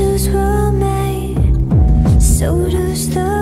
issues so does the